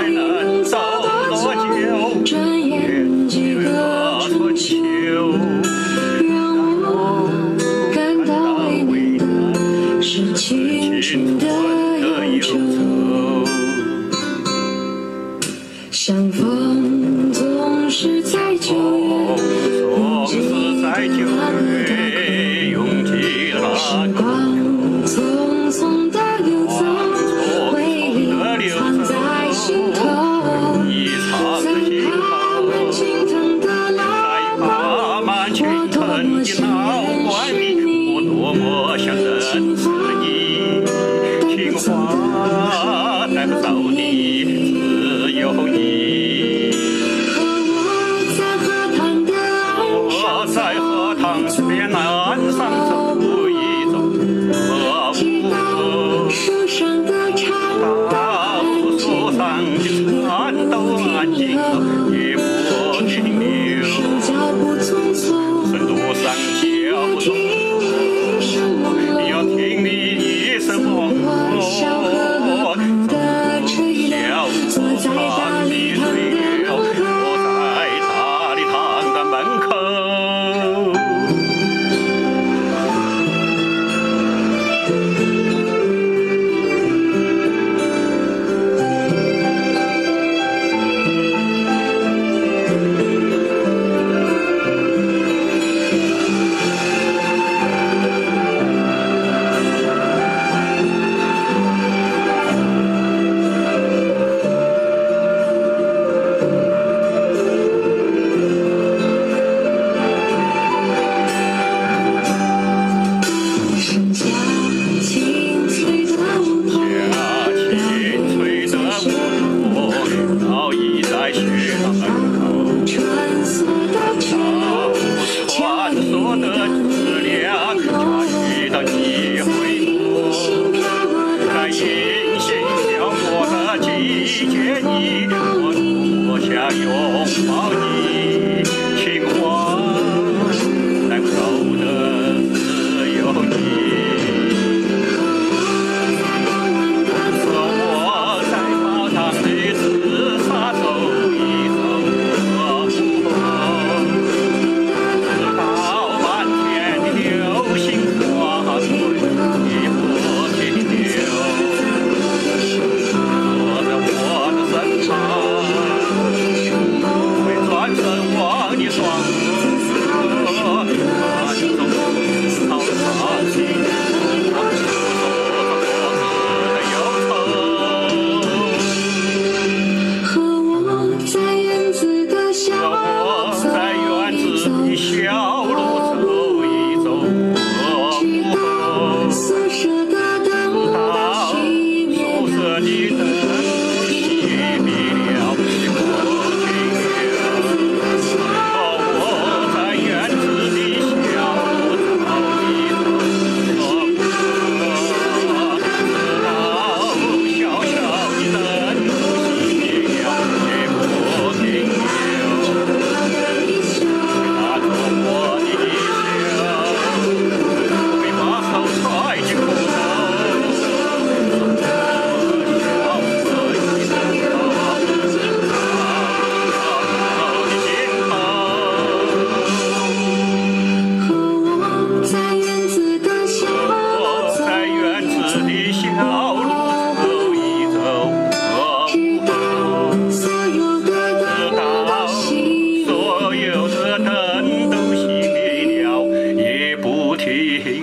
China. Yeah. 遇见你我多想拥抱你。嘿嘿